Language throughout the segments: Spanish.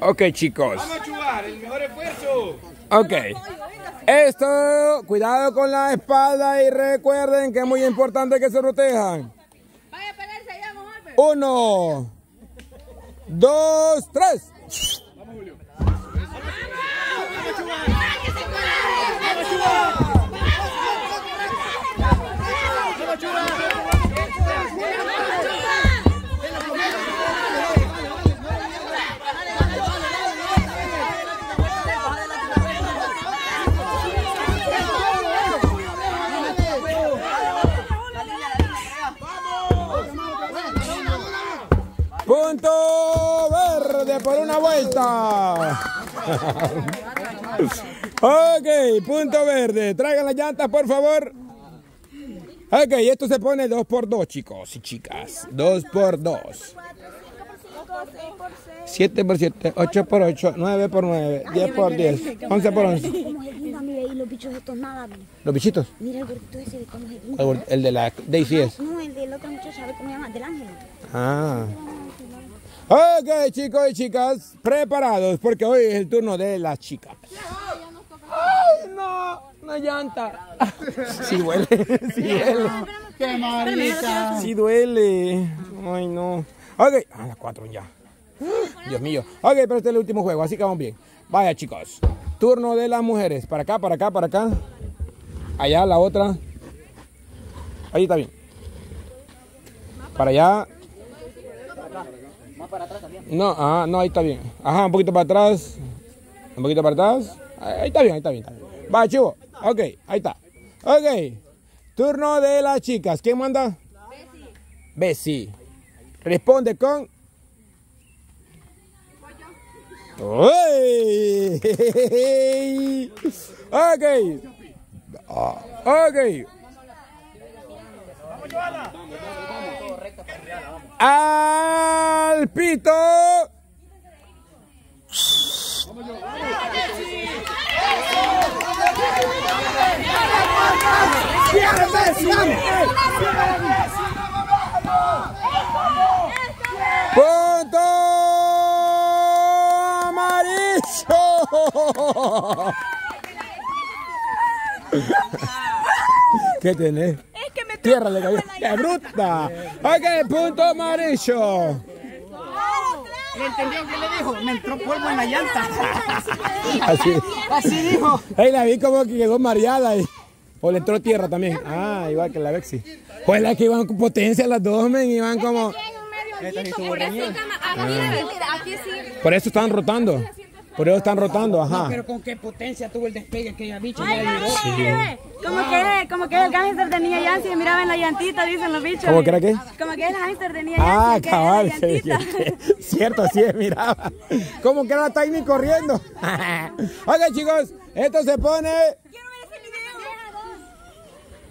Ok, chicos. Vamos a chugar, el mejor esfuerzo. Ok. Esto, cuidado con la espalda y recuerden que es muy importante que se protejan. Vaya a pegarse allá mejor. Uno, dos, tres. Punto por una vuelta. ok, punto verde. Traigan las llantas, por favor. Ok, esto se pone 2 por 2 chicos y chicas. 2 por 2. 7 por 7, 8 por 8, 9 por 9, 10 por 10, 11 por 11. Como es linda, mire, y los bichos estos nada. Los bichitos. Mira el gordito ese, cómo es lindo. El de la Daisy es. No, el del otro muchacho, a ver cómo se llama, del ángel. Ah. Ok, chicos y chicas, preparados porque hoy es el turno de las chicas. ¡Ay, no! Una llanta. Sí duele, sí duele. ¡Qué marica! Sí duele. Ay, no. Ok, a las cuatro ya. Dios mío. Ok, pero este es el último juego, así que vamos bien. Vaya, chicos. Turno de las mujeres. Para acá, para acá, para acá. Allá, la otra. Ahí está bien. Para allá. No, ah, no, ahí está bien. Ajá, un poquito para atrás. Un poquito para atrás. Ahí está bien, ahí está bien. Está bien. Va, chivo. Ok, ahí está. Ok. Turno de las chicas. ¿Quién manda? Bessie. Responde con. ¡Uy! Ok. Ah, ok. Al pito. Punto amarillo. ¿Qué tenés? Tierra le cayó. ¡Qué bruta! Ok, punto amarillo. ¿Le entendió qué le dijo? Me entró polvo en la llanta. Así. Así dijo. Ahí la vi como que llegó mareada y. O le entró tierra también. Ah, igual que la Bexi. Pues la que iban con potencia las dos, men, iban como. Por eso están rotando. Por eso están rotando, ajá. Pero con qué potencia tuvo el despegue aquella bicha. Ay, ay, Como que, como que el gángster tenía Yancy y miraba en la llantita, dicen los bichos. ¿Cómo que era qué? Como que el gángster tenía Ah, Yancy que era la cabal. llantita. Cierto, sí, miraba. Como que era Tiny corriendo. ok, chicos, esto se pone. Quiero ver ese video.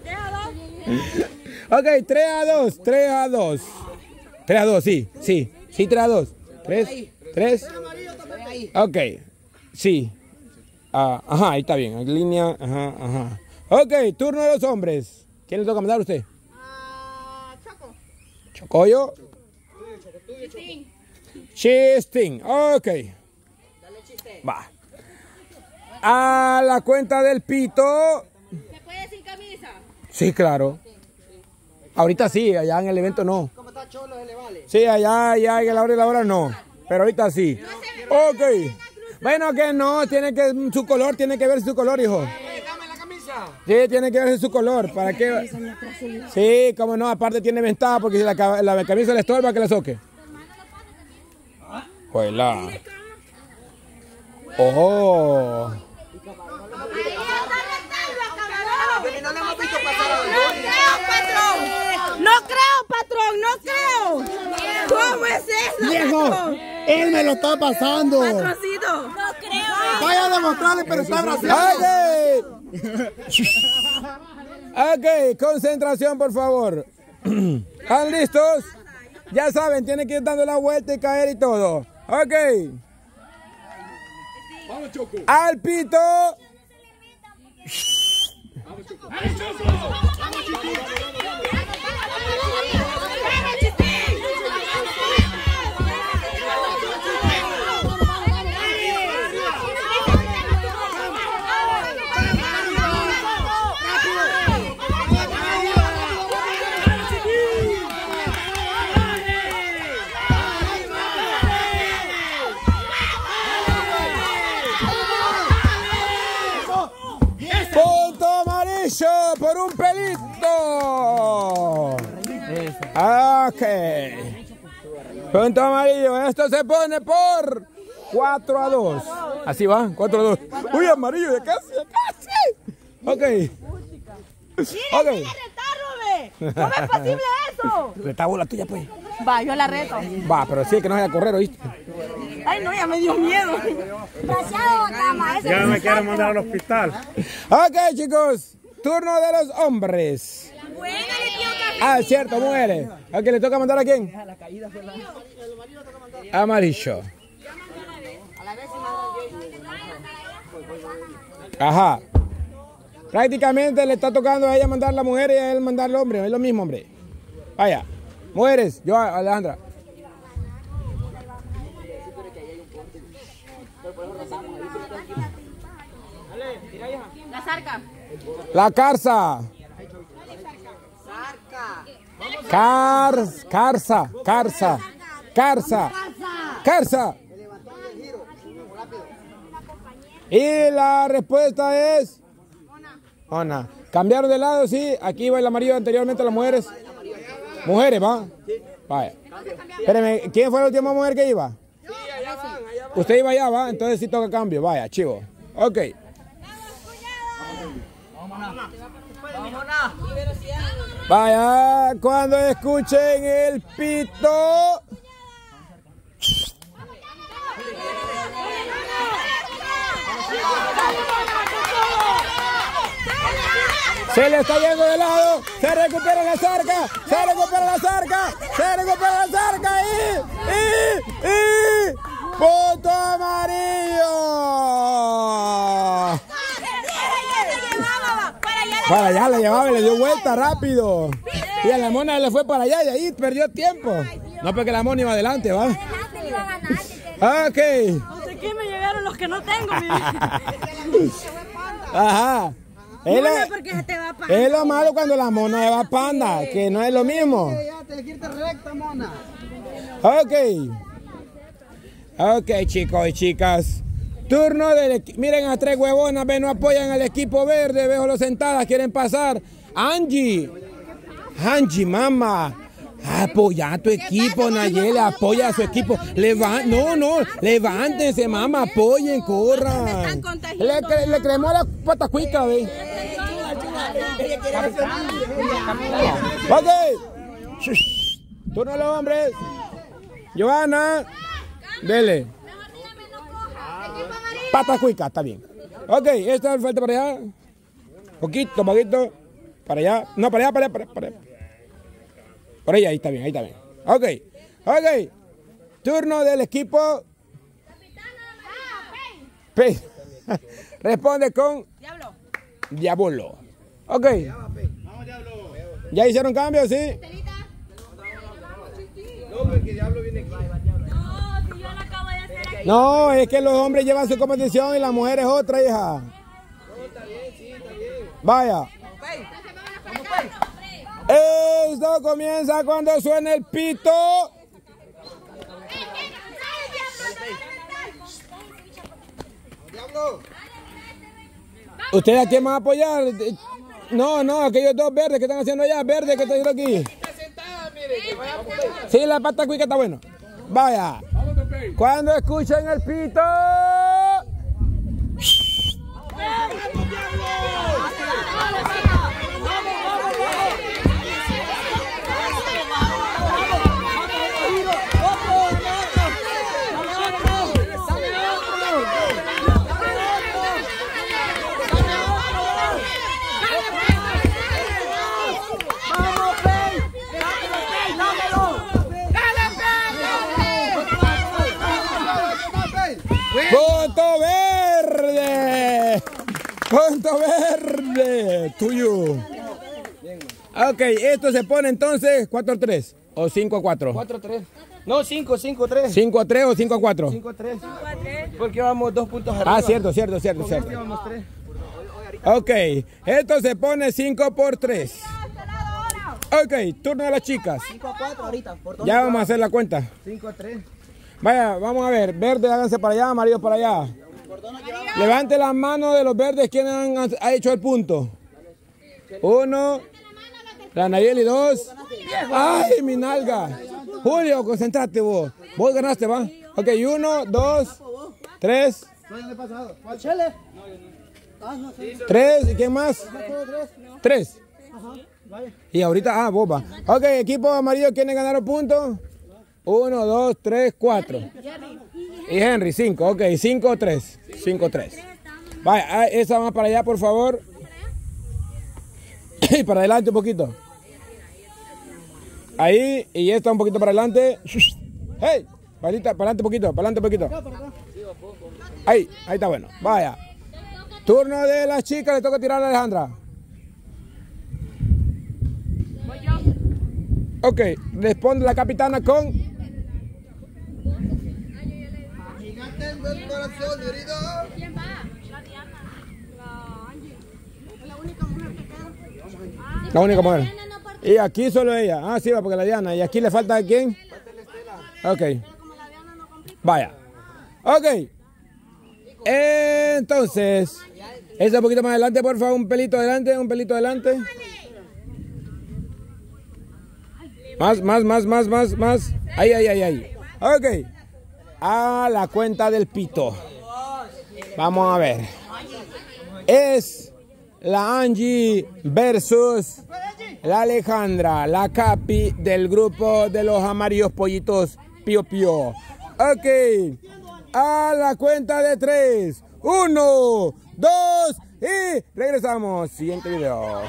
Deja dos. Ok, 3 a 2, 3 a 2. 3 a 2, sí, sí, sí, 3 a 2. 3, 3. Ok, sí. Ah, ajá, ahí está bien, en línea, ajá, ajá. Ok, turno de los hombres. ¿Quién le toca mandar a usted? Choco. ¿Chocoyo? Sí. Chisting, ok. Va. A la cuenta del pito. ¿Se puede sin camisa? Sí, claro. Ahorita sí, allá en el evento no. Sí, allá, allá en la hora y la hora no. Pero ahorita sí. Ok. Bueno, que no, tiene que, su color, tiene que ver su color, hijo. Dame la camisa. Sí, tiene que ver su color. ¿Para qué? Sí, como no, aparte tiene ventaja porque si la, ca- la camisa le estorba, que la soque. Juela. Oh. No creo, patrón, no creo. ¿Cómo es eso? Viejo, él me lo está pasando. No creo. Vaya a demostrarle, pero está abrazado. Ok. Ok, concentración, por favor. ¿Están listos? Ya saben, tienen que ir dando la vuelta y caer y todo. Ok. Al pito. Un pelito. Ok. Punto amarillo. Esto se pone por 4 a 2. Así va, 4 a 2. Uy, amarillo, ya casi, ya casi. Ok. Ok. ¿Cómo es posible eso? Retabo la tuya, pues. Va, yo la reto. Va, pero sí que no vaya a correr, ¿oíste? Ay, no, ya me dio miedo. Demasiado. Ese Ya no me quiero mandar al hospital. Ok, chicos. Turno de los hombres. Ah, cierto, mujeres. Ok, ¿le toca mandar a quién? Amarillo. Ajá. Prácticamente le está tocando a ella mandar la mujer y a él mandar al hombre. Es lo mismo, hombre. Vaya. Mujeres, yo, Alejandra. La zarca. La carza. Cars, carza, carza, carza, carza. Y la respuesta es Ona. Cambiaron de lado, sí. Aquí iba el amarillo anteriormente las mujeres. Mujeres, ¿va? Vaya. Espéreme, ¿quién fue la última mujer que iba? Usted iba allá, ¿va? Entonces sí toca cambio. Vaya, chivo. Ok. Vaya, cuando escuchen el pito. Se le está yendo de lado. Se recupera la zarca. Se recupera la zarca. Se recupera la zarca. Y. Y. Y. Punto amarillo. Le llevaba y le dio vuelta rápido. Y a la mona le fue para allá y ahí perdió tiempo. No porque la mona iba adelante, ¿va? Adelante, le iba a ganar. Ok. No sé qué me llegaron los que no tengo, mi Ajá. Es lo, se es lo malo cuando la mona va panda, que no es lo mismo. Ok. Ok, chicos y chicas. Turno del. Miren a tres huevonas, ven, no apoyan al equipo verde, veo los sentadas, quieren pasar. Angie. Angie, mamá. Apoya a tu equipo, Nayeli, apoya a su equipo. Leva- no, no, levántense, mamá, apoyen, corran. Le, cre- le cremó la patacuica, ve. Ok. Turno de los hombres. Johanna. Dele. Patacuica, está bien. Ok, esta falta para allá. Poquito, poquito. Para allá. No, para allá, para allá, para allá. Para allá. Por ahí, ahí está bien, ahí está bien. Ok, ok. Turno del equipo. P. Responde con Diablo. Diablo. Ok. ¿Ya hicieron cambios, sí? No, es que los hombres llevan su competición y las mujeres otra, hija. Vaya. Esto comienza cuando suena el pito. ¿Usted a quién va a apoyar? No, no, aquellos dos verdes que están haciendo allá, verdes que están haciendo aquí. Sí, la pata cuica está bueno. Vaya. Cuando escuchen el pito. ¡Punto verde! Tuyo. Ok, esto se pone entonces 4 a 3 o 5 a 4. 4 3. No, 5, 5 3. 5 a 3 o 5 a 4. 5 3. Porque vamos dos puntos arriba. Ah, cierto, cierto, cierto, cierto. Vamos 3. Ok, esto se pone 5 por 3. Ok, turno de las chicas. 5 a 4 ahorita. Por Ya vamos a hacer la cuenta. 5 a 3. Vaya, vamos a ver. Verde, háganse para allá, amarillo para allá. Levante las manos de los verdes quienes han ha hecho el punto. Uno. La Nayeli, dos. ¡Ay, mi nalga! Julio, concentrate vos. Vos ganaste, va. Ok, uno, dos, tres. Tres, ¿y quién más? Tres. Y ahorita, ah, boba. Ok, equipo amarillo, ¿quiénes ganaron puntos? Uno, dos, tres, cuatro. Y Henry, cinco. Ok, cinco, tres. Cinco, tres. Vaya, ah, esa más para allá, por favor. Y para adelante un poquito. Ahí, y esta un poquito para adelante. ¡Hey! Para adelante un poquito, para adelante un poquito. Ahí, ahí está bueno. Vaya. Turno de las chicas, le toca tirar a Alejandra. Ok, responde la capitana con. ¿Quién va? La Diana. La Angie. Es la única mujer que queda. La única mujer. Y aquí solo ella. Ah, sí, va porque la Diana. ¿Y aquí le falta a quién? Ok. Vaya. Ok. Entonces, esa un poquito más adelante, por favor. Un pelito adelante, un pelito adelante. Más, más, más, más, más, más. Ahí, ahí, ahí, ahí. Ok. A la cuenta del pito. Vamos a ver. Es la Angie versus la Alejandra, la capi del grupo de los amarillos pollitos Pío Pío. Ok. A la cuenta de tres. Uno, dos y regresamos. Siguiente video.